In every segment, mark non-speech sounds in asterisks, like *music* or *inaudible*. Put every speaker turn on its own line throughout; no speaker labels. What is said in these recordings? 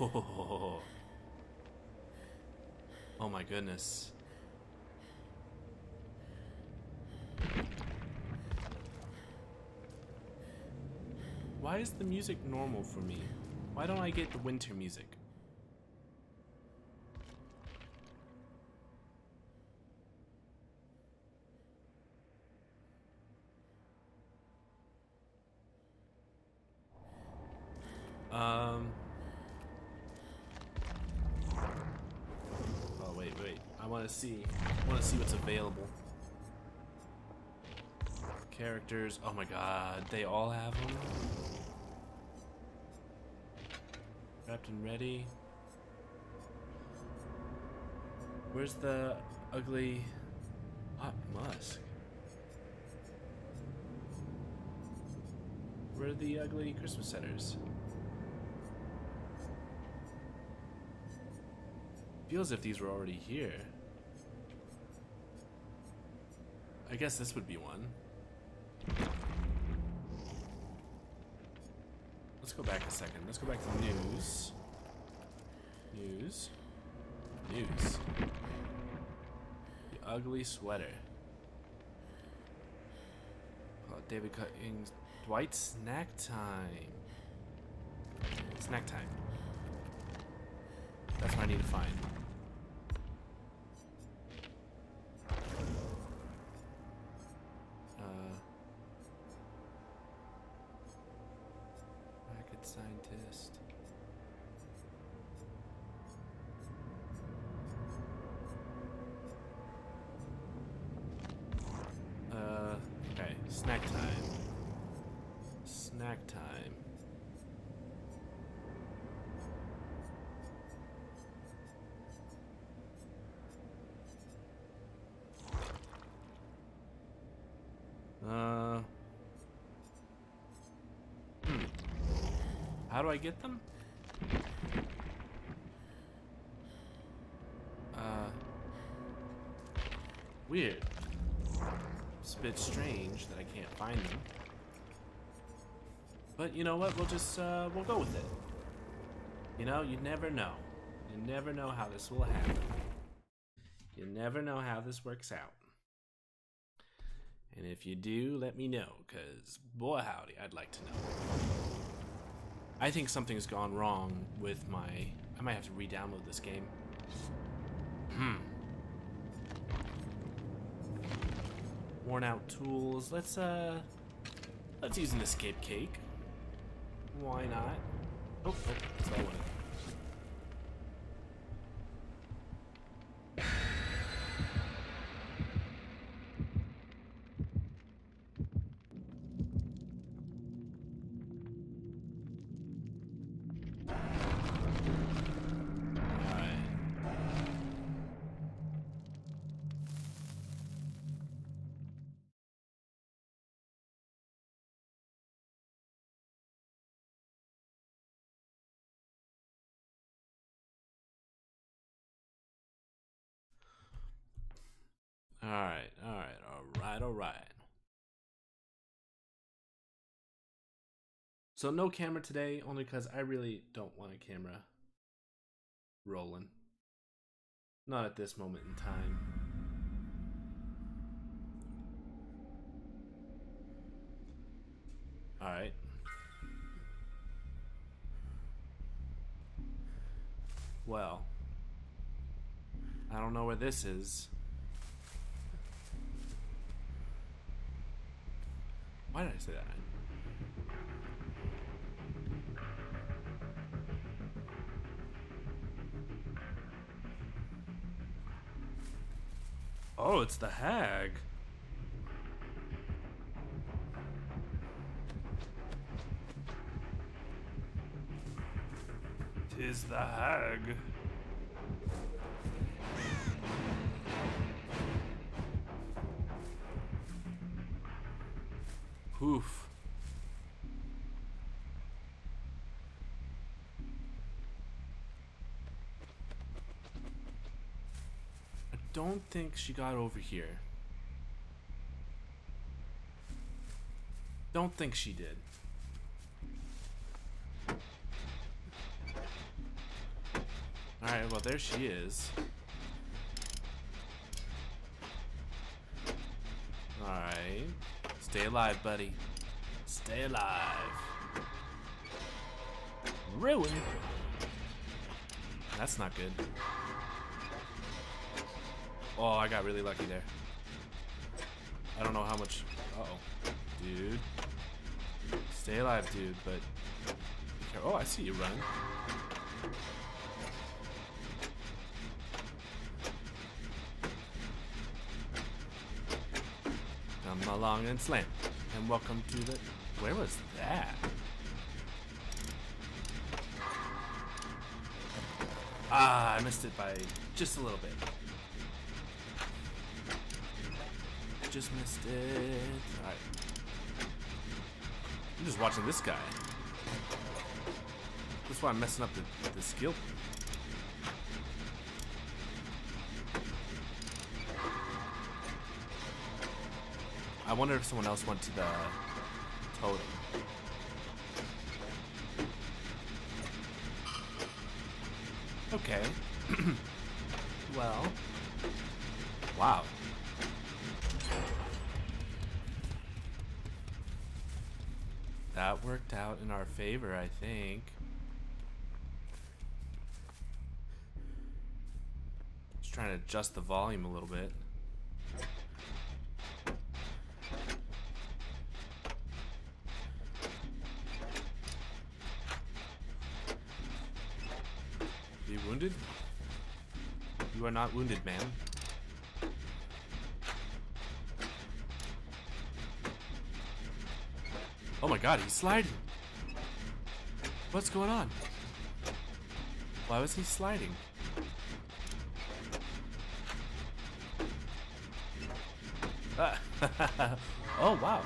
Oh. Oh my goodness. Why is the music normal for me? Why don't I get the winter music? Um. Oh wait, wait. I want to see. I want to see what's available. Characters. Oh my god, they all have them. Wrapped and ready. Where's the ugly hot musk? Where are the ugly Christmas setters? Feels as if these were already here. I guess this would be one. Let's go back a second. Let's go back to news. News. News. The ugly sweater. Oh, David Cummings. Dwight snack time. Snack time. That's what I need to find. Rocket scientist. Uh, okay, snack time. Snack time. Uh. Hmm. How do I get them? Uh. Weird. It's a bit strange that I can't find them. But you know what? We'll just, uh, we'll go with it. You know, you never know. You never know how this will happen. You never know how this works out. And if you do, let me know, because boy howdy, I'd like to know. I think something's gone wrong with my... I might have to re-download this game. Hmm. Worn out tools. Let's, uh... Let's use an escape cake. Why not? Oh, oh that's what I Alright, alright, alright, alright. So no camera today, only because I really don't want a camera rolling. Not at this moment in time. Alright. Well, I don't know where this is. Why did I say that? Oh, it's the hag. Tis the hag. Oof. I don't think she got over here. Don't think she did. Alright, well there she is. Alright. Stay alive, buddy. Stay alive. Ruin. That's not good. Oh, I got really lucky there. I don't know how much. Uh oh. Dude. Stay alive, dude, but. Oh, I see you running. Come along and slam. And welcome to the. Where was that? Ah, I missed it by just a little bit. Just missed it. Alright. I'm just watching this guy. That's why I'm messing up the, the skill. I wonder if someone else went to the totem. Okay. *clears throat* well. Wow. That worked out in our favor, I think. Just trying to adjust the volume a little bit. Wounded? You are not wounded, man. Oh my god, he's sliding. What's going on? Why was he sliding? Ah. *laughs* oh, wow.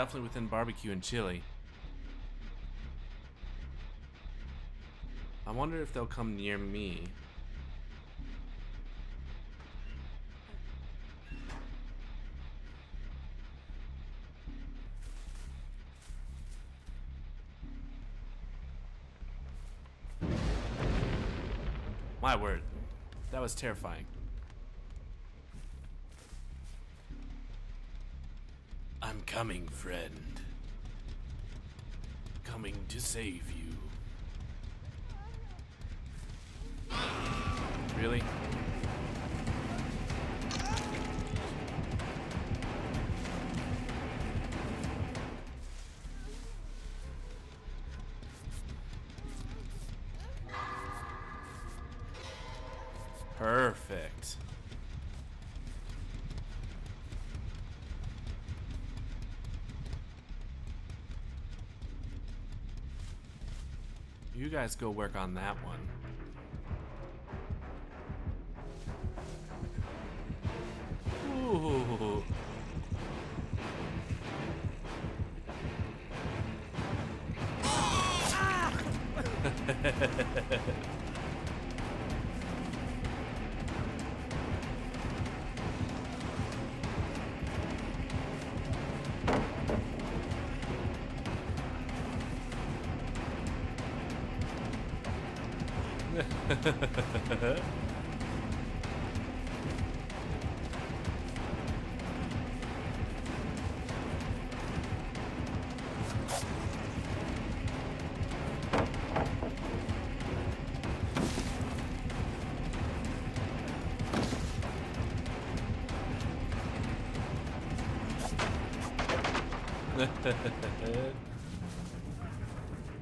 Definitely within barbecue and chili. I wonder if they'll come near me. My word. That was terrifying. Coming, friend. Coming to save you. Really? Perfect. Guys go work on that one. Ooh. *laughs* *laughs* *laughs*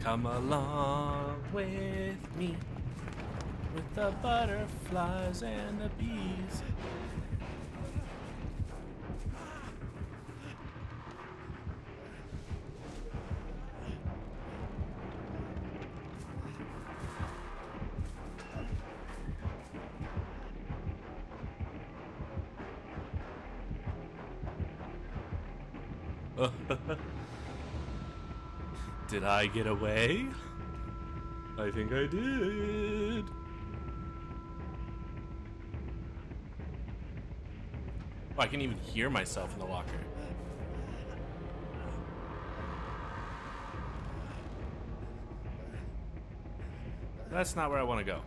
Come along with me with the butterflies and the bees. *laughs* did I get away? I think I did. Oh, I can even hear myself in the locker. That's not where I want to go.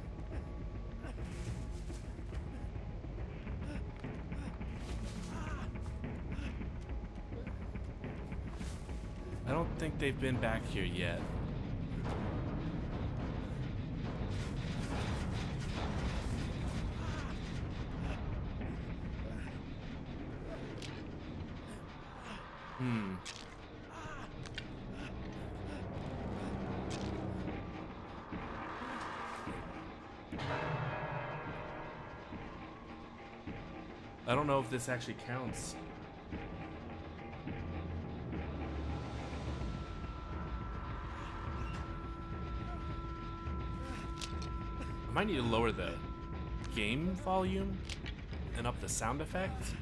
I don't think they've been back here yet. Hmm. I don't know if this actually counts. I might need to lower the game volume and up the sound effect.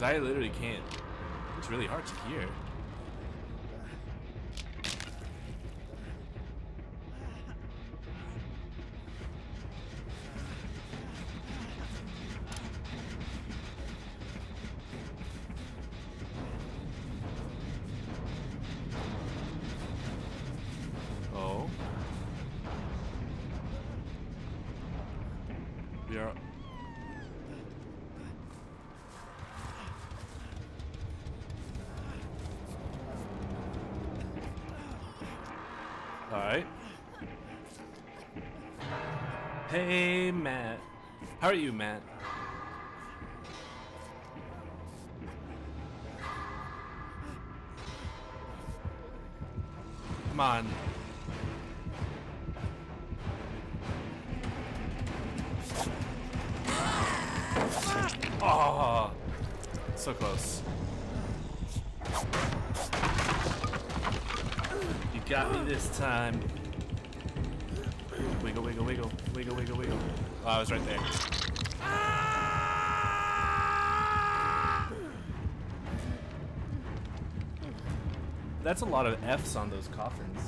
Because I literally can't. It's really hard to hear. Alright. Hey, Matt. How are you, Matt? Come on. Oh, so close. You got me this time. Wiggle, wiggle, wiggle, wiggle, wiggle, wiggle. Oh, I was right there. That's a lot of F's on those coffins.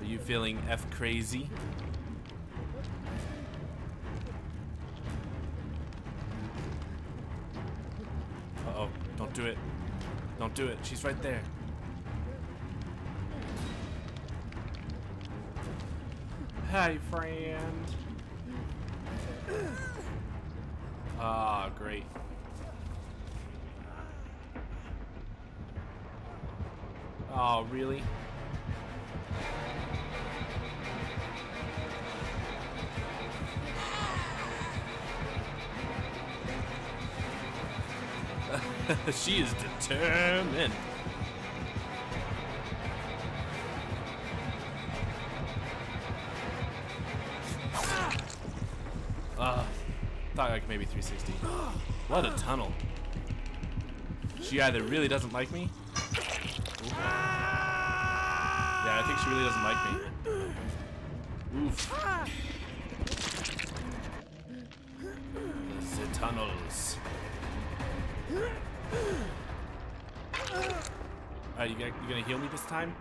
Are you feeling F crazy? Don't do it. Don't do it. She's right there. Hi, friend. Ah, great. Oh, really? *laughs* she is determined. Ah, thought like maybe 360. What a tunnel. She either really doesn't like me. Yeah, I think she really doesn't like me. Oof. The tunnels. Alright, you, gonna- you gonna heal me this time?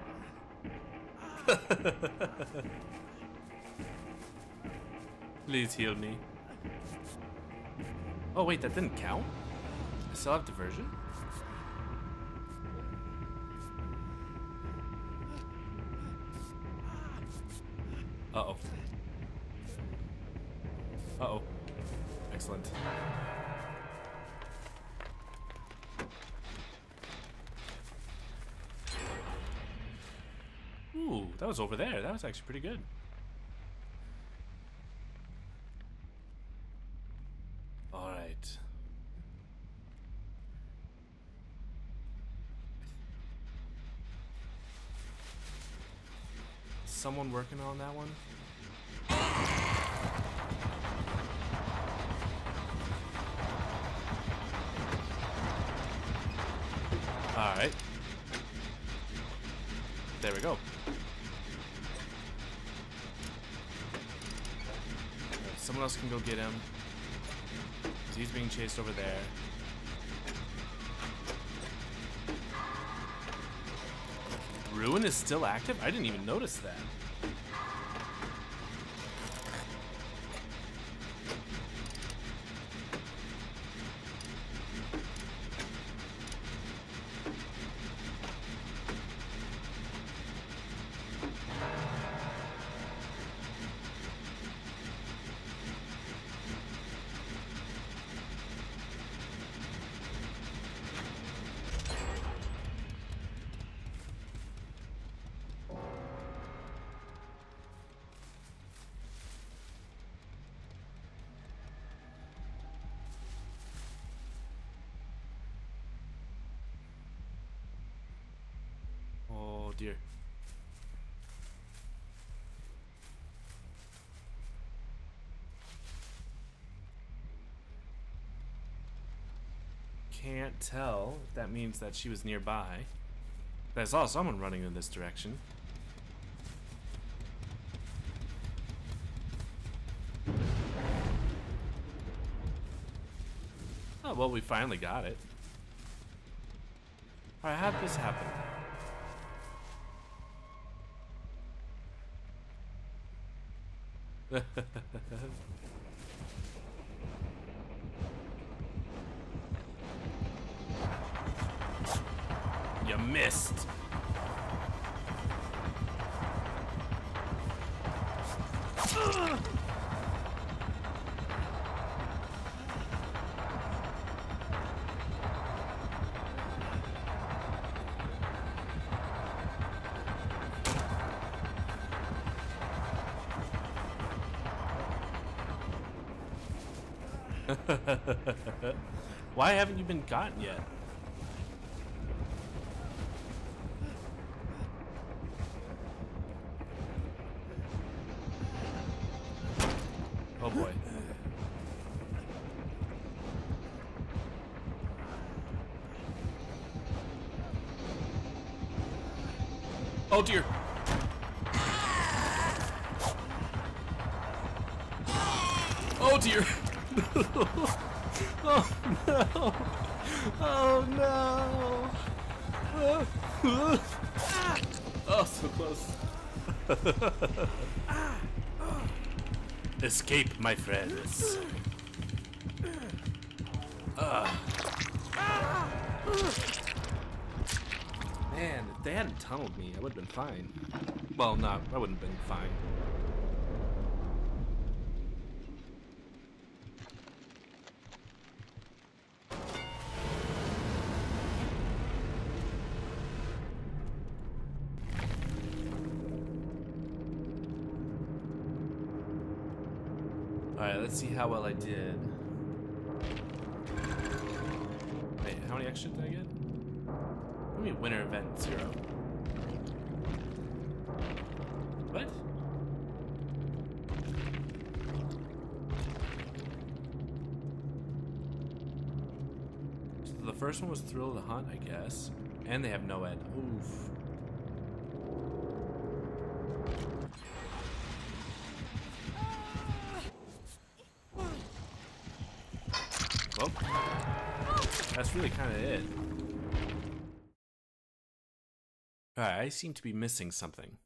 *laughs* Please heal me. Oh wait, that didn't count? I still have diversion? Uh-oh. Uh-oh. Excellent. That was over there. That was actually pretty good. All right. Someone working on that one? All right. There we go. Let's someone else can go get him. He's being chased over there. Ruin is still active? I didn't even notice that. Dear. Can't tell if that means that she was nearby. But I saw someone running in this direction. Oh, well, we finally got it. Alright, how did this happen? You missed. *laughs* Why haven't you been gotten yet? Oh boy. Oh dear. Oh dear. Oh no. Oh no. Oh, so close. *laughs* Escape, my friends. Man, if they hadn't tunneled me, I would have been fine. Well, no, I wouldn't have been fine. Alright, let's see how well I did. Wait, how many extra did I get? Let me winner event zero. What? So the first one was Thrill of the Hunt, I guess. And they have no end. Oof. It. Alright, I seem to be missing something.